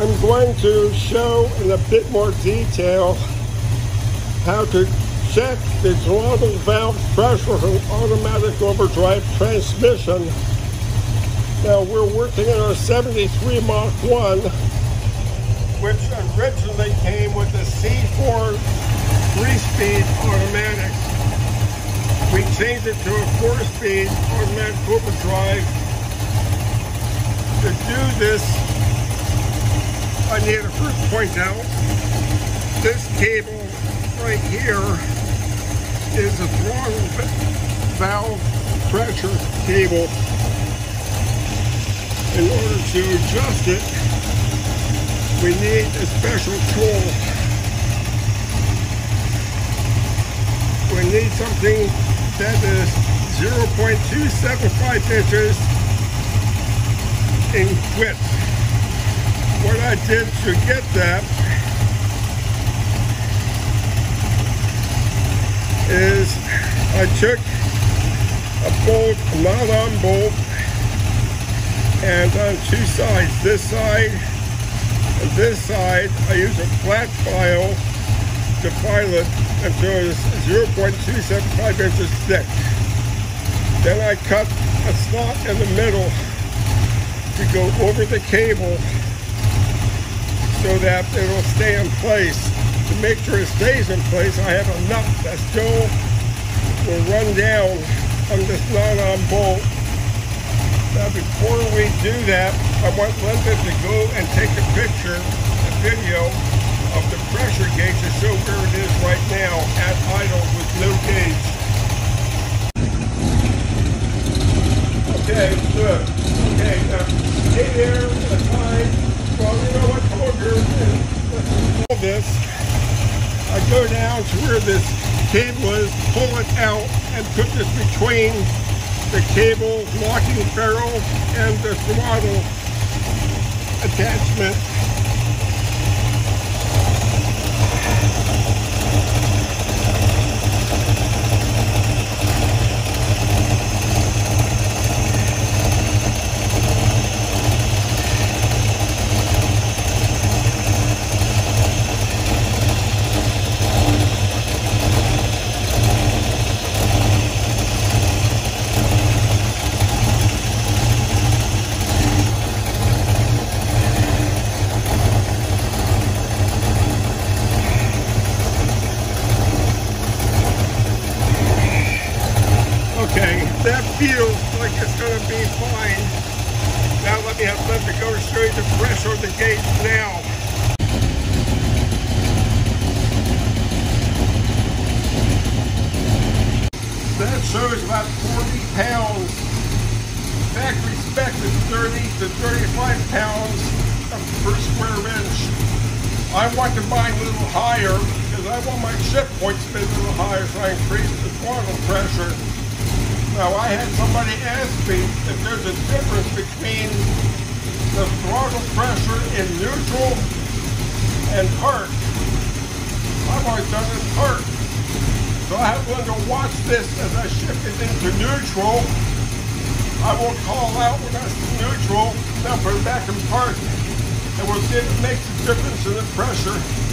I'm going to show in a bit more detail how to check the throttle valve pressure an automatic overdrive transmission. Now we're working on our 73 Mach 1, which originally came with a C4 three-speed automatic. We changed it to a four-speed automatic overdrive. To do this, I need to first point out this cable right here is a throttle valve pressure cable. In order to adjust it, we need a special tool. We need something that is 0.275 inches in width what I did to get that is I took a bolt, a nylon bolt, and on two sides, this side and this side, I use a flat file to file it until it's 0.275 inches thick. Then I cut a slot in the middle to go over the cable so that it'll stay in place. To make sure it stays in place, I have nut that still will run down on this nylon bolt. Now before we do that, I want Linda to go and take a picture, a video of the pressure gauge to show where it is right now at idle with no gauge. Okay, good. Okay, now stay there a time. Well, you know what? This, I go down to where this cable is, pull it out, and put this between the cable locking ferrule and the throttle attachment that feels like it's going to be fine. Now let me have Linda go show you the pressure the gauge now. That shows about 40 pounds. Factory spec is 30 to 35 pounds per square inch. I want to buy a little higher because I want my ship point to be a little higher so I increase the throttle pressure. Now I had somebody ask me if there's a difference between the throttle pressure in neutral and park. I've always done it park. So I have to watch this as I shift it into neutral. I will call out when that's neutral, now put it back in park, and we'll see if it makes a difference in the pressure.